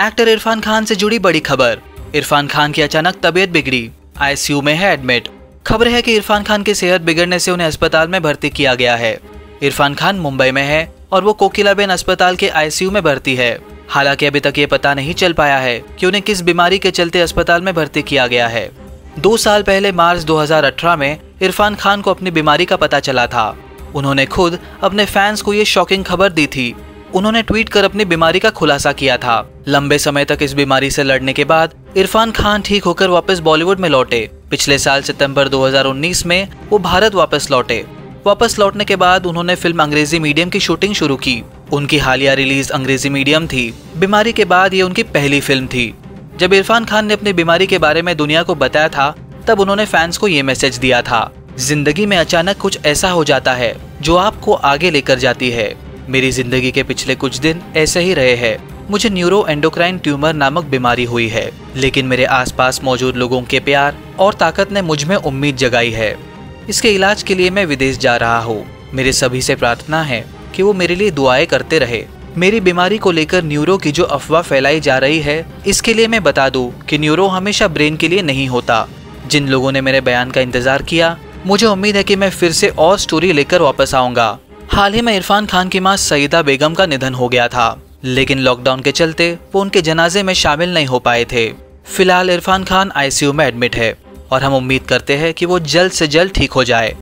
Actor Irfan Khan से जुड़ी बड़ी खबर। इरफान खान की अचानक तबीयत बिगड़ी। आईसीयू में है एडमिट खबर है कि इरफान खान की सेहत बिगड़ने से उन्हें अस्पताल में भर्ती किया गया है। इरफान खान मुंबई में है और वो कोकिलाबेन अस्पताल के आईसीयू में भर्ती है। हालाँकि अभी तक ये पता नहीं चल पाया है कि उन्हें किस बीमारी के चलते अस्पताल में भर्ती किया गया है। दो साल पहले मार्च 2018 में इरफान खान को अपनी बीमारी का पता चला था। उन्होंने खुद अपने फैंस को ये शॉकिंग खबर दी थी। उन्होंने ट्वीट कर अपनी बीमारी का खुलासा किया था। लंबे समय तक इस बीमारी से लड़ने के बाद इरफान खान ठीक होकर वापस बॉलीवुड में लौटे। पिछले साल सितंबर 2019 में वो भारत वापस लौटे। वापस लौटने के बाद उन्होंने फ़िल्म अंग्रेज़ी मीडियम की शूटिंग शुरू की। उनकी हालिया रिलीज़ अंग्रेज़ी मीडियम थी। बीमारी के बाद ये उनकी पहली फ़िल्म थी। जब इरफान खान ने अपनी बीमारी के बारे में दुनिया को बताया था, तब उन्होंने फैंस को ये मैसेज दिया था, ज़िंदगी में अचानक कुछ ऐसा हो जाता है, जो आपको आगे लेकर जाती है। मेरी ज़िंदगी के पिछले कुछ दिन ऐसे ही रहे हैं। मुझे न्यूरो एंडोक्राइन ट्यूमर नामक बीमारी हुई है, लेकिन मेरे आसपास मौजूद लोगों के प्यार और ताकत ने मुझमें उम्मीद जगाई है। इसके इलाज के लिए मैं विदेश जा रहा हूँ। मेरे सभी से प्रार्थना है कि वो मेरे लिए दुआएँ करते रहे। मेरी बीमारी को लेकर न्यूरो की जो अफवाह फैलाई जा रही है, इसके लिए मैं बता दूँ कि न्यूरो हमेशा ब्रेन के लिए नहीं होता। जिन लोगों ने मेरे बयान का इंतज़ार किया, मुझे उम्मीद है कि मैं फिर से और स्टोरी लेकर वापस आऊँगा। हाल ही में इरफान खान की माँ सईदा बेगम का निधन हो गया था। लेकिन लॉकडाउन के चलते वो उनके जनाजे में शामिल नहीं हो पाए थे। फ़िलहाल इरफान खान आईसीयू में एडमिट है और हम उम्मीद करते हैं कि वो जल्द से जल्द ठीक हो जाए।